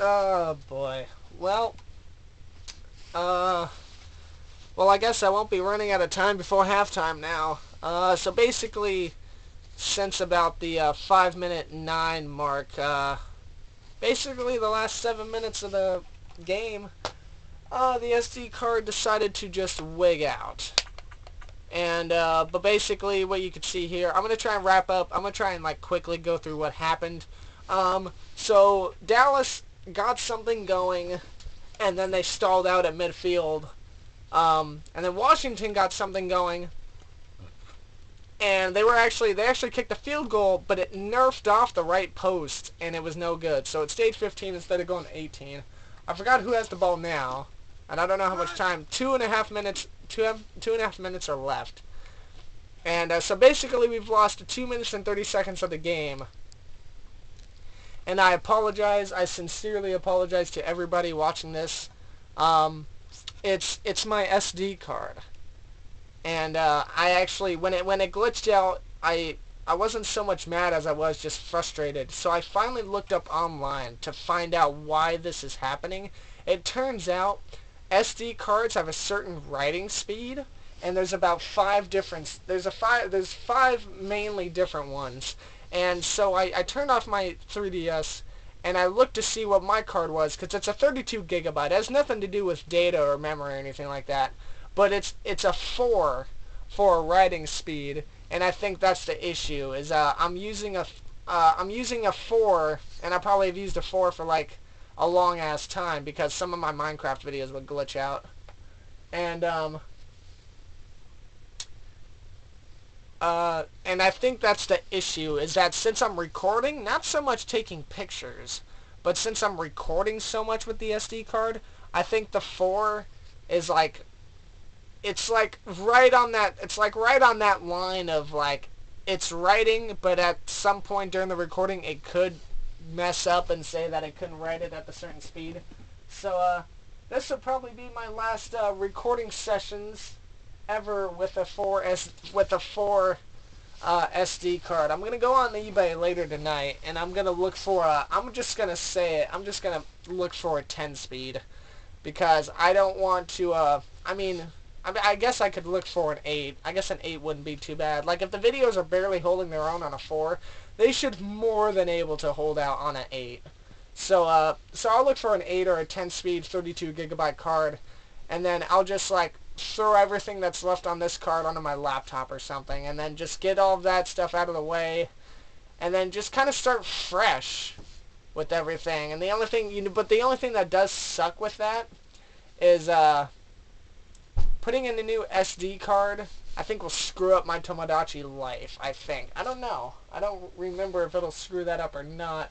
Oh boy. Well, uh, well, I guess I won't be running out of time before halftime now. Uh, so basically, since about the uh, five minute nine mark, uh, basically the last seven minutes of the game, uh, the SD card decided to just wig out. And, uh, but basically what you can see here, I'm going to try and wrap up, I'm going to try and like quickly go through what happened. Um, so Dallas got something going, and then they stalled out at midfield. Um, and then Washington got something going, and they were actually they actually kicked a field goal, but it nerfed off the right post, and it was no good. So it stayed 15 instead of going 18. I forgot who has the ball now, and I don't know how much time. Two and a half minutes. Two two and a half minutes are left. And uh, so basically, we've lost two minutes and 30 seconds of the game. And I apologize. I sincerely apologize to everybody watching this. Um, it's it's my SD card, and uh, I actually when it when it glitched out, I I wasn't so much mad as I was just frustrated. So I finally looked up online to find out why this is happening. It turns out SD cards have a certain writing speed, and there's about five different. There's a five. There's five mainly different ones. And so I, I turned off my 3DS and I looked to see what my card was because it's a 32 gigabyte. It has nothing to do with data or memory or anything like that. But it's it's a 4 for writing speed, and I think that's the issue. Is uh, I'm using a uh, I'm using a 4, and I probably have used a 4 for like a long ass time because some of my Minecraft videos would glitch out. And um, Uh, and I think that's the issue, is that since I'm recording, not so much taking pictures, but since I'm recording so much with the SD card, I think the 4 is like, it's like right on that, it's like right on that line of like, it's writing, but at some point during the recording, it could mess up and say that it couldn't write it at the certain speed. So, uh, this will probably be my last, uh, recording sessions ever with a 4 S with a 4 uh, SD card. I'm gonna go on eBay later tonight, and I'm gonna look for a. I'm just gonna say it. I'm just gonna look for a 10 speed, because I don't want to. Uh, I mean, I mean, I guess I could look for an 8. I guess an 8 wouldn't be too bad. Like if the videos are barely holding their own on a 4, they should more than able to hold out on an 8. So, uh, so I'll look for an 8 or a 10 speed 32 gigabyte card, and then I'll just like throw everything that's left on this card onto my laptop or something, and then just get all of that stuff out of the way, and then just kind of start fresh with everything. And the only thing, you know, but the only thing that does suck with that is uh, putting in a new SD card. I think will screw up my Tomodachi life. I think. I don't know. I don't remember if it'll screw that up or not.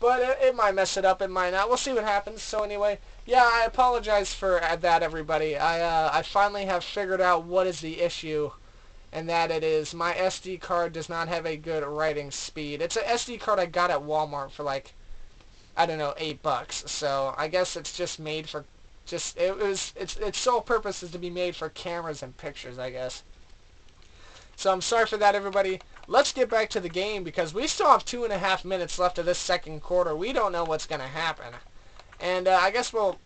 But it, it, might mess it up, it might not. We'll see what happens. So anyway, yeah, I apologize for that, everybody. I uh, I finally have figured out what is the issue, and that it is my SD card does not have a good writing speed. It's an SD card I got at Walmart for like, I don't know, eight bucks. So I guess it's just made for, just it was its its sole purpose is to be made for cameras and pictures, I guess. So I'm sorry for that, everybody. Let's get back to the game because we still have two and a half minutes left of this second quarter. We don't know what's going to happen. And uh, I guess we'll...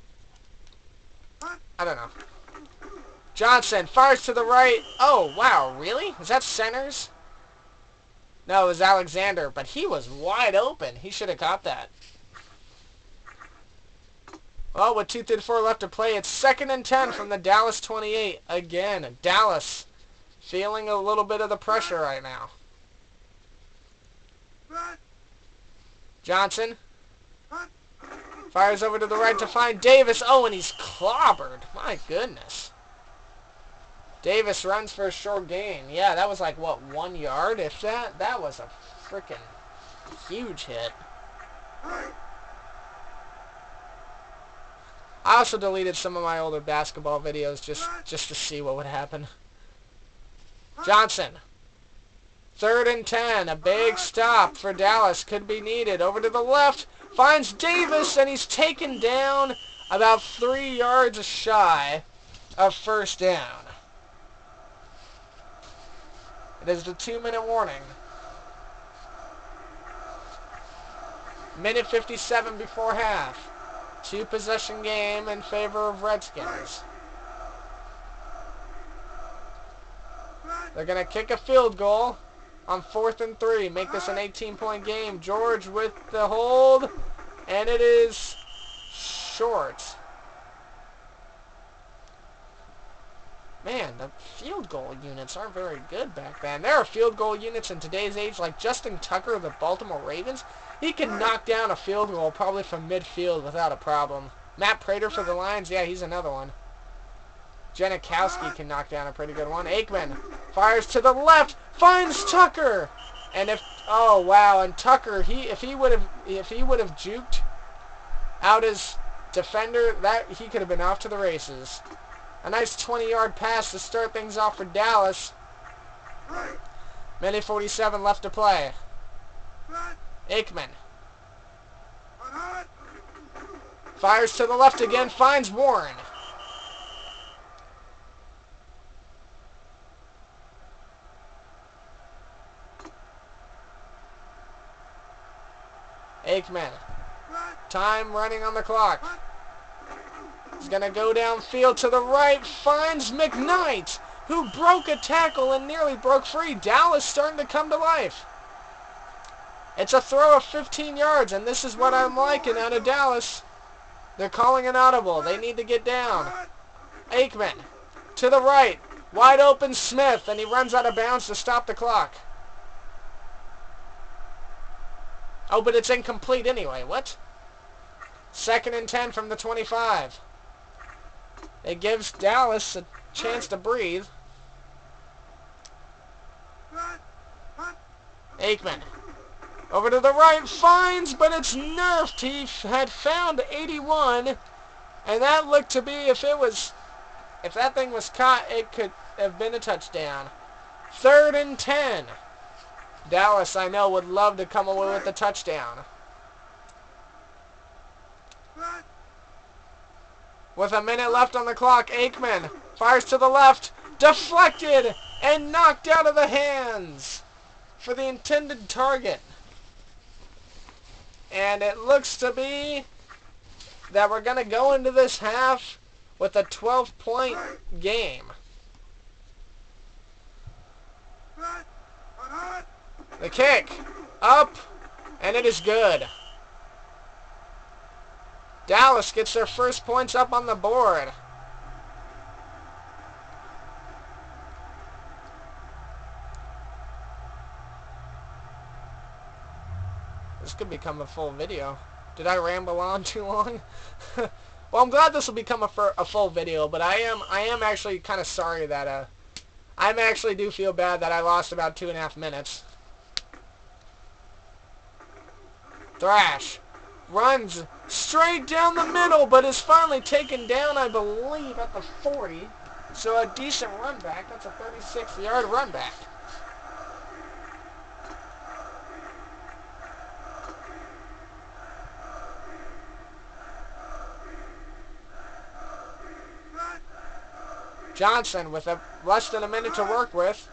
I don't know. Johnson fires to the right. Oh, wow, really? Is that Centers? No, it was Alexander, but he was wide open. He should have caught that. Well, with 2.34 left to play, it's second and 10 from the Dallas 28. Again, Dallas feeling a little bit of the pressure right now. Johnson fires over to the right to find Davis. Oh, and he's clobbered. My goodness. Davis runs for a short gain. Yeah, that was like, what, one yard? If that, that was a freaking huge hit. I also deleted some of my older basketball videos just, just to see what would happen. Johnson. Third and ten. A big stop for Dallas could be needed. Over to the left. Finds Davis, and he's taken down about three yards shy of first down. It is the two-minute warning. Minute 57 before half. Two possession game in favor of Redskins. They're going to kick a field goal on fourth and three. Make this an 18-point game. George with the hold, and it is short. Man, the field goal units aren't very good back then. There are field goal units in today's age, like Justin Tucker of the Baltimore Ravens. He can knock down a field goal probably from midfield without a problem. Matt Prater for the Lions, yeah, he's another one. Janikowski can knock down a pretty good one. Aikman fires to the left, finds Tucker, and if oh wow, and Tucker he if he would have if he would have juked out his defender, that he could have been off to the races. A nice 20-yard pass to start things off for Dallas. Minute 47 left to play. Aikman. Fires to the left again, finds Warren. Aikman. Time running on the clock. He's going to go downfield to the right, finds McKnight, who broke a tackle and nearly broke free. Dallas starting to come to life. It's a throw of 15 yards, and this is what I'm liking out of Dallas. They're calling an audible. They need to get down. Aikman to the right. Wide open Smith, and he runs out of bounds to stop the clock. Oh, but it's incomplete anyway. What? Second and 10 from the 25. It gives Dallas a chance to breathe. Aikman. Over to the right, finds, but it's nerfed. He had found 81, and that looked to be, if it was, if that thing was caught, it could have been a touchdown. Third and 10. Dallas, I know, would love to come away with the touchdown. With a minute left on the clock, Aikman fires to the left, deflected, and knocked out of the hands for the intended target. And it looks to be that we're going to go into this half with a 12-point game. The kick. Up. And it is good. Dallas gets their first points up on the board. This could become a full video. Did I ramble on too long? well, I'm glad this will become a, a full video, but I am I am actually kind of sorry that uh, I actually do feel bad that I lost about two and a half minutes. Thrash runs straight down the middle, but is finally taken down, I believe, at the 40. So a decent run back. That's a 36-yard run back. Johnson with a less than a minute to work with.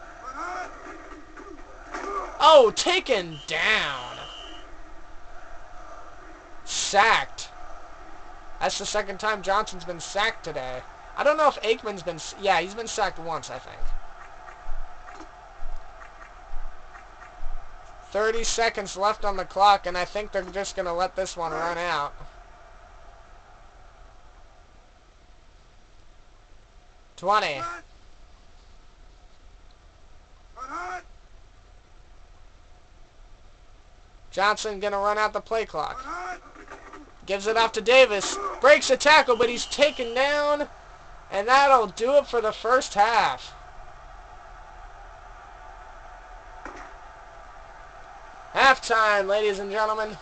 Oh, taken down sacked. That's the second time Johnson's been sacked today. I don't know if Aikman's been... Yeah, he's been sacked once, I think. 30 seconds left on the clock, and I think they're just going to let this one run out. Twenty. Johnson gonna run out the play clock. Gives it off to Davis. Breaks a tackle, but he's taken down. And that'll do it for the first half. Halftime, ladies and gentlemen.